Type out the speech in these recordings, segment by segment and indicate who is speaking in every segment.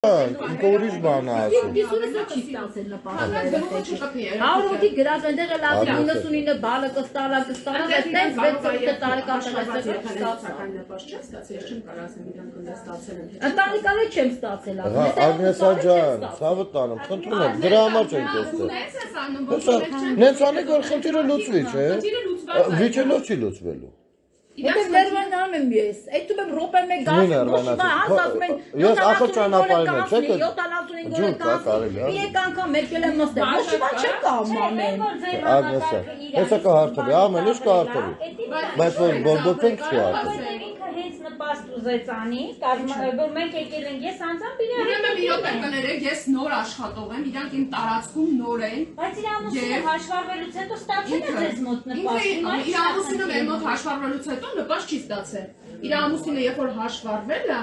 Speaker 1: ինքը ուրիշ բան է ասում։
Speaker 2: Դիսուրը չի ստացել նպատակը։ Հարուտի գրած այնտեղ էլ ասի 99 բալը կստալա կստալա, այդտեղ 6 տարեկան
Speaker 3: կնդե ստացել եմ։
Speaker 2: Ընտանեկանը չեմ ստացել
Speaker 1: Հա, Ագնեսա ջան, ցավը տանեմ, խնդրում եմ, դրա համար չենք տեսել։
Speaker 3: Նենց
Speaker 1: անեք որ խնդիրը լուծվի, չէ։ Վիճելով չի լուծվելու։
Speaker 2: Դե ներվանամ եմ ես։ Այդ դու եմ ռոպե մեկ
Speaker 1: Մի
Speaker 2: գազ
Speaker 1: ներվանացի։
Speaker 2: հաց ասում են
Speaker 1: Ես ախր ճանապարհին եմ, չէ՞ թե
Speaker 2: 75
Speaker 1: ջուր կա, կարելի է։
Speaker 2: Մի եկ անգամ եկել եմ նստել։ Ոչ չեմ կամ ամեն։
Speaker 1: Ագնեսա, հեսա կհարթվի, ամեն ինչ կհարթվի։ Բայց որ բորբոքենք չի
Speaker 4: հենց նպաստ ուզեց անի, որ մենք եկել ենք, ես անձամբ իրար
Speaker 3: Ուրեմն մի րոպե կներեք, ես նոր աշխատող եմ, իրանք իմ տարածքում նոր են։
Speaker 4: Բայց իր ամուսինը հաշվառվելուց հետո ստացել է ձեզ մոտ նպաստ։
Speaker 3: իր ամուսինը մեր մոտ հաշվառվելուց հետո նպաշ չի ստացել։ Իր ամուսինը երբ որ հաշվառվել է,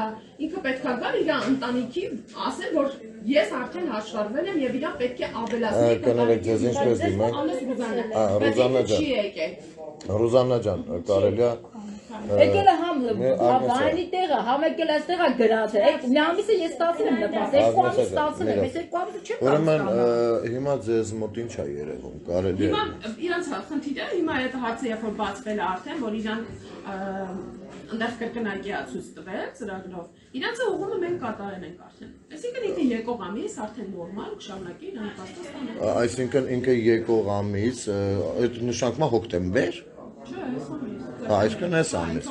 Speaker 3: ինքը պետքա գար իր ընտանիքի ասել, որ ես արդեն հաշվառվել եմ եւ իրան պետք է ավելացնի։
Speaker 1: կներեք, ձեզ ինչպես դիմենք։
Speaker 3: Անես Ռուզաննա։
Speaker 1: Ա, Ռուզաննա ջան։ Ռուզաննա ջան, կարելի է
Speaker 2: Եկել է համ
Speaker 1: Մի Ագնեսա։
Speaker 2: բանի տեղը, համ եկել այստեղ է գրած։ Այդ մի ամիսը ես ստացել եմ նպաստ։ Երկու ամիս ստացել եմ, ես երկու ամիսը չեմ
Speaker 1: Ուրեմն
Speaker 2: ստացել։
Speaker 1: ը, հիմա ձեզ մոտ ինչ է երևում, կարելի է։
Speaker 3: Հիմա իրանց խնդիրը հիմա այդ հարցը երբ որ բացվել է արդեն, որ իրան այնտեղ կրկնակի է ցույց տվել ծրագրով։ Իրանցը ուղումը մենք կատարել ենք արդեն։ Այսինքն ինքը եկող ամիս արդեն նորմալ կշարունակի իրան պաստաստանը։
Speaker 1: Ա, Այսինքն ինքը եկող ամիս, այդ նշանակում է հոկտեմբեր։
Speaker 3: Չէ, այս ամիս։
Speaker 1: Հա, այսինքն այս ամիս։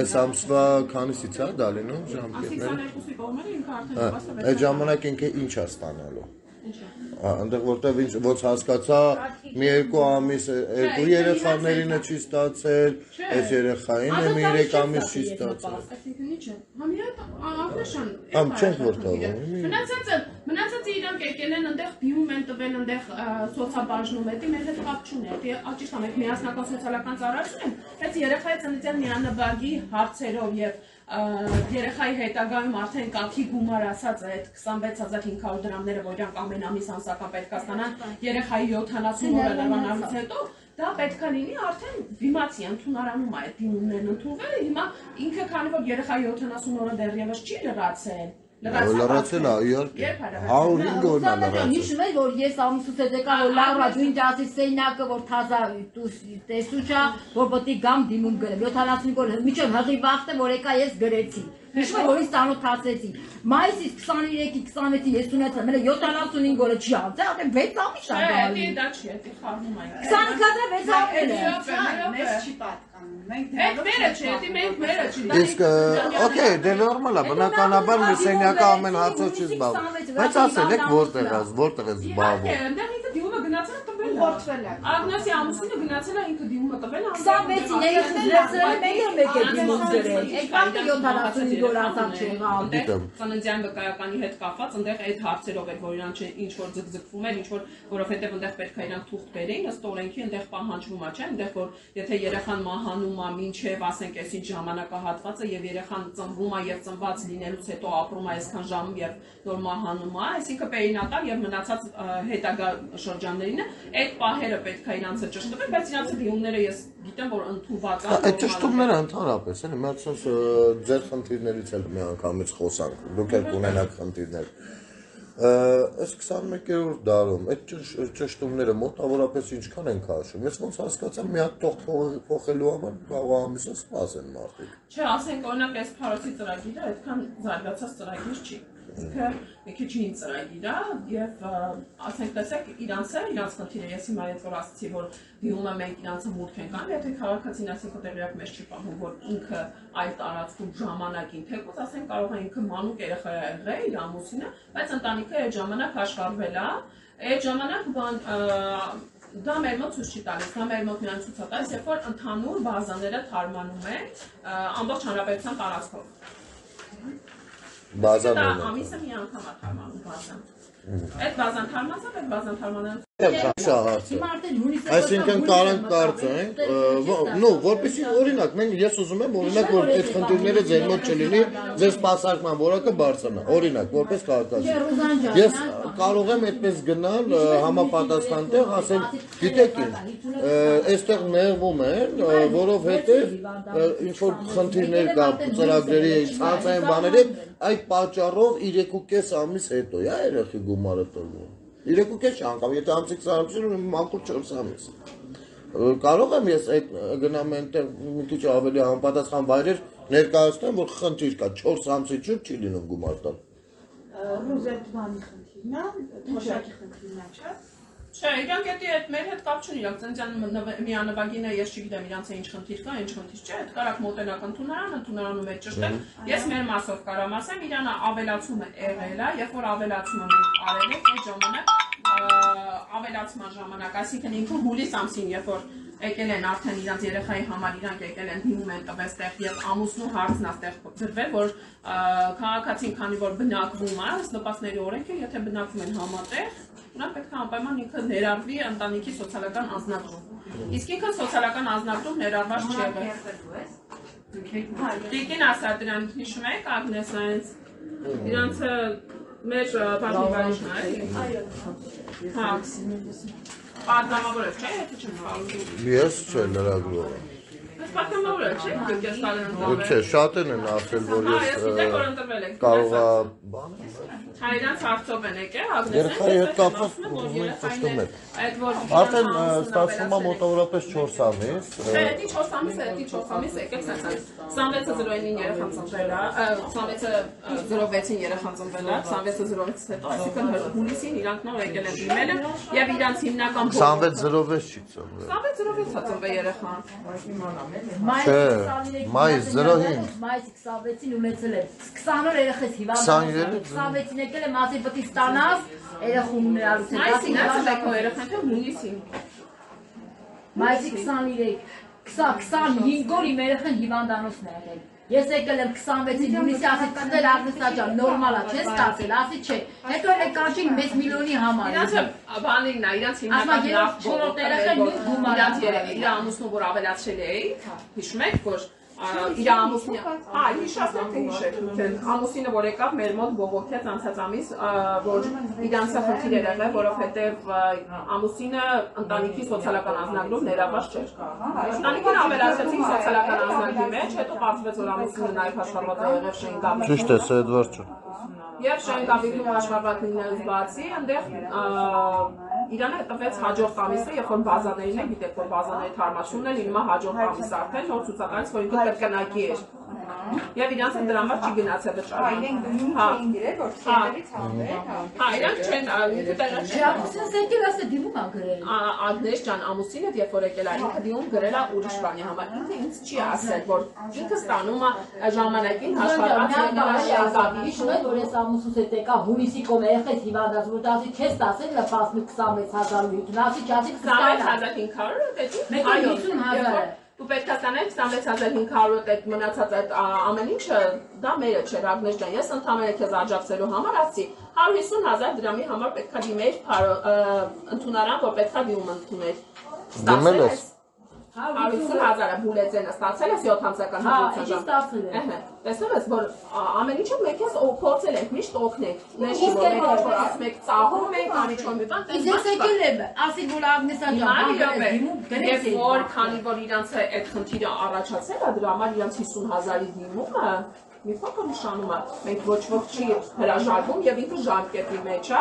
Speaker 1: Այս ամսվա քանիսից է դա լինում ժամկետները։
Speaker 3: 22-ի կողմերը ինքը արդեն
Speaker 1: այդ ժամանակ ինքը ինչ է ստանալու։
Speaker 3: Ինչ
Speaker 1: Այնտեղ որտեվ ինչ ոնց հասկացա, մի երկու ամիս երկու երեխաներինը չի ստացել, այս երեխայինը մի 3 ամիս չի ստացել։
Speaker 3: Այսինքն ինչ է։ Համիա ավնաշան։
Speaker 1: Ամ չենք որ տալու։
Speaker 3: Մնացածը, մնացածը իրանք եկել են այնտեղ բիում են տվել այնտեղ սոցիալբաժնում հետի մեր հետ կապ չունի։ Եթե աճիշտ անեք միասնական սոցիալական ծառայություն են, այդ երեխայի ծննդյան միանաբագի հարցերով եւ երեխայի հետագայում արդեն կաթի գումար ասած այդ 26500 դրամները, որ իրանք ամեն ամիս ամսական պետք է ստանան երեխայի 70 օրը լավանալուց հետո դա պետքա լինի արդեն դիմացի ընդունարանում է այդ դիմումներն ընդունվել հիմա ինքը քանի որ երեխայի 70 օրը դեռևս չի լրացել
Speaker 1: Լրացել է, իհարկե։
Speaker 3: Երբ է լրացել։
Speaker 1: 105 օրն է լրացել։
Speaker 2: հիշում եք որ ես ամուսուց հետ եկա որ լավա դու ինձ ասի սեյնակը որ թազա տեսուչա որ պետք է գամ դիմում գրեմ 75 օր միջև հղի վախտը որ եկա ես գրեցի Հիշում եք որ ինձ ծանոթացեցի մայիսից 23-ի 26-ի ես ունեցա մենը 75 օրը չի անցել ապա 6 ամիս է
Speaker 3: Չէ,
Speaker 2: գալի
Speaker 3: դա չի, դա խառնում է։
Speaker 2: 25-ը 6 ամիս է
Speaker 3: Մեզ չի
Speaker 5: պատկանում։ Մենք
Speaker 3: Այդ մերը չի, դա մենք մերը չի։
Speaker 1: Իսկ օքեյ, դե նորմալ է, բնականաբար մի սենյակը ամեն հարցով չի զբաղվում։ Բայց ասել եք որտեղ է, որտեղ է զբաղվում։
Speaker 3: գնացել է է։
Speaker 5: է։
Speaker 3: Ագնասի ամուսինը գնացել է ինքը դիմումը տվել է։
Speaker 2: 26-ին երեքս լրացրել մեկ էլ մեկ է դիմում գրել այդ բանը 75 օր ասած չեղավ
Speaker 3: ծննդյան վկայականի հետ կապված այնտեղ այդ հարցերով էր որ իրան չէ ինչ որ ձգձգվում էր ինչ որ որովհետեւ այնտեղ պետք է իրան թուղթ բերեին ըստ օրենքի այնտեղ պահանջվում է չէ այնտեղ որ եթե երեխան մահանում է մինչև ասենք այսինչ ժամանակահատվածը եւ երեխան ծնվում է եւ ծնված լինելուց հետո ապրում է այսքան ժամ եւ նոր մահանում է այսինքն պերինատալ եւ մնացած հետագա շրջաններին այդ պահերը պետք է իրանցը ճշտվել բայց իրանցը դիմումները ես գիտեմ որ ընդունված է
Speaker 1: Այդ ճշտումները ընդհանրապես էլի, մի հատ sense ձեր խնդիրներից էլ մի անգամից խոսանք։ Դուք էլ կունենաք խնդիրներ։ Այս 21-րդ դարում այդ ճշ- ճշտումները մոտավորապես ինչքան են քաշում։ Ես ոնց հասկացա, մի հատ տող փոխելու համար կարող ամիսը սպասեն մարդիկ։
Speaker 3: Չէ, ասենք օրինակ այս փարոցի ծրագիրը այդքան զարգացած ծրագիր չի։ Ինքը մի քիչ ծրագիր է եւ ասենք տեսեք իրանցը, իրանց խնդիրը ես հիմա այդ որ ասացի որ դիմումը մենք իրանցը մուտք ենք անում, եթե քաղաքացին ասենք տեղյակ մեզ չի պահում որ ինքը այլ տարածքում ժամանակին թեկուզ ասենք կարող է ինքը մանուկ երեխա է եղել իր ամուսինը, բայց ընտանիքը այդ ժամանակ հաշվառվել է, այդ ժամանակ բան դա մեր մոտ ցույց չի տալիս, դա մեր մոտ միայն ցույց է տալիս, երբ որ ընդհանուր բազաները թարմանում են ամբողջ հանրապետության տարածքով։ Դա
Speaker 1: Բազաներն են։
Speaker 3: ամիսը մի անգամ է թարմանում բազան։ Այդ բազան թարմացավ, այդ բազան
Speaker 2: արդեն հունիսը
Speaker 1: Այսինքն կարանք կարծենք, նո, որպեսի օրինակ, մենք ես ուզում եմ օրինակ որ այդ խնդիրները ձեր մոտ չլինի, ձեր սպասարկման որակը բարձրանա։ Օրինակ, որպես քաղաքացի։ Ես կարող եմ այդպես գնալ համապատասխան տեղ, ասել, գիտեք ինչ, այստեղ ներվում են, որովհետև ինչ որ խնդիրներ կա ծրագրերի ցածային բաների, այդ պատճառով 3.5 ամիս հետո է երեխի գումարը տրվում։ 3.5 անգամ, եթե ամսիկ սարություն մանկուր 4 ամիս։ Կարող եմ ես այդ գնամ այնտեղ մի քիչ ավելի համապատասխան վայրեր ներկայացնեմ, որ խնդիր կա 4 ամսի շուտ չի լինում գումար տալ։
Speaker 5: Ռուզետ բանի է, թոշակի խնդիրն է, չէ՞։
Speaker 3: Չէ, իրանք էդի այդ մեր հետ կապ չունի, իրանք ծնծյան միանվագինը ես չգիտեմ իրանց ինչ խնդիր կա, ինչ խնդիր չէ, այդ կարակ մոտենակ ընդունարան, ընդունարանում է ճշտել։ Ես մեր մասով կարամ ասեմ, իրանը ավելացումը եղել է, երբ որ ավելացումը մենք արել ենք այդ ժամանակ ավելացման ժամանակ, այսինքն ինքը հուլիս ամսին, երբ որ եկել են արդեն իրանց երեխայի համար իրանք եկել են դիմում են տվստեղ եւ ամուսնու հարցն աստեղ դրվել որ քաղաքացին քանի որ բնակվում է ըստ նպաստների օրենքը եթե բնակվում են համատեղ նա պետք է անպայման ինքը ներառվի ընտանիքի սոցիալական անձնագրում իսկ ինքը սոցիալական անձնագրում ներառված չի եղել Տիկին ասա դրան հիշում եք Ագնեսայից իրանցը մեր բաժնվարիչն է էլի հա Պատգամավորը չէ, եթե չեմ սխալվում։
Speaker 1: Ես չէ լրագրող։ Ոչ չէ, շատերն են ասել, որ ես
Speaker 3: ես գիտեմ, որ ընտրվել եք։
Speaker 1: կարողա բան
Speaker 3: Հայրանց հարցով են եկել, Ագնեսը։
Speaker 1: Երեխայի հետ կապված ուզում ենք ճշտում եք։
Speaker 3: Այդ որ
Speaker 1: Արդեն ստացվում է մոտավորապես 4 ամիս։
Speaker 3: Չէ, դի 4 ամիս է, դի 4 ամիս եկել սենց։ 26-ը 09-ին երեխան ծնվել է, 26-ը 06-ին երեխան ծնվել է, 26-ը 06-ից հետո, այսինքն հունիսին իրանք նոր եկել են դիմել եւ իրանց հիմնական
Speaker 1: 2606 չի ծնվել։
Speaker 3: 26-ից է ծնվել երեխան։
Speaker 1: Չէ, մայիս 05
Speaker 2: Մայիսի 26-ին ունեցել եմ 20 օր երեխես հիվանդ
Speaker 1: 23
Speaker 2: 26-ին եկել եմ ասի պետք է ստանաս երեխուն ունենալուց հետո
Speaker 3: Այսինքն ասել եք երեխան հունիսին։
Speaker 2: Մայիսի 23 20 25 օր իմ երեխան հիվանդանոցն է եղել Ես եկել եմ 26-ին հունիսի ասի ծնել Ագնեսա ջան նորմալ է չէ ստացել ասի չէ հետո էլ կանչին 1 միլիոնի համար
Speaker 3: Իրանց բանին նա, իրանց հիմնական
Speaker 2: երբ չորրորդ երեխան նույն գումարը
Speaker 3: իրանց երեք, իր ամուսնու որ ավելացրել էի, հիշում եք, որ իր ամուսնի, հա, հիշացեք թե հիշեք, թե ամուսինը որ եկավ մեր մոտ բողոքեց անցած ամիս, որ իրանց խնդիր էր եղել, որովհետև ամուսինը ընտանիքի սոցիալական անձնագրով ներառված չէր։ Ընտանիքին ավելացրեցին սոցիալական անձնագրի մեջ, հետո պարզվեց որ ամուսինը նաև աշխատված է եղել շենքամի։
Speaker 1: Ճիշտ է, սա Էդվարդ ջան։
Speaker 3: Եվ շենքավիճում աշխատած լինելուց բացի, այնտեղ Իրանը տվեց հաջորդ ամիսը, երբ որ բազաներին է, գիտեք, որ բազաների թարմացումն է լինում է հաջորդ ամիս արդեն, նոր ցուցակից, որ ինքը կրկնակի էր։ Եվ իրանց դրա համար չի գնացել վճարը։
Speaker 5: Իրենք դնում
Speaker 3: Հա։
Speaker 5: էին գրել, որ ցերից հանել, հա։
Speaker 3: Հա, իրանք չեն ուտելը
Speaker 2: Չէ, ամուսինս եկել ասե դիմում ա գրել
Speaker 3: Ագնես ջան, ամուսինը երբ որ եկել է, ինքը դիում գրել է ուրիշ բանի համար։ Ինքը ինձ չի ասել, որ ինքը ստանում է ժամանակին
Speaker 2: Հիշում եք, որ ես ամուսուս հետ եկա հունիսի կոմ երեխես հիվանդած, որ դասի չես տասել լպասնու 26000 լույթ։ Ասի չասի
Speaker 3: 26500 դեպի
Speaker 2: Մեկ էլ 50000
Speaker 3: Դու պետք է ստանալ 26500 այդ մնացած այդ ամեն ինչը դա մերը չէ, Ռագնես ջան։ Ես ընդհանրապես քեզ աջակցելու համար ասի 150000 դրամի համար պետք է ը, ընդունարան, որ պետք է դիմում ընդունել։
Speaker 1: Դիմել ես։
Speaker 3: 150000-ը բուլեցենը ստացել ես 7-ամսական
Speaker 2: Հա,
Speaker 3: հաջորդության
Speaker 2: ինչի ստացել եմ։
Speaker 3: Ահա, տեսնում ես, որ ամեն ինչը մենք ես փորձել ենք միշտ օգնել։ մենք
Speaker 2: որ-
Speaker 3: որ ասում ենք ծաղրում ենք, անի չոն մի բան,
Speaker 2: Իսկ ես եկել եմ, ասի որ Ագնեսա ջան,
Speaker 3: է,
Speaker 2: էի։
Speaker 3: որ քանի որ իրանց այդ խնդիրը առաջացել է, դրա համար իրանց 50000-ի դիմումը մի փոքր նշանում է։ Մենք ոչ ոք չի հրաժարվում եւ ինքը ժամկետի մեջ է։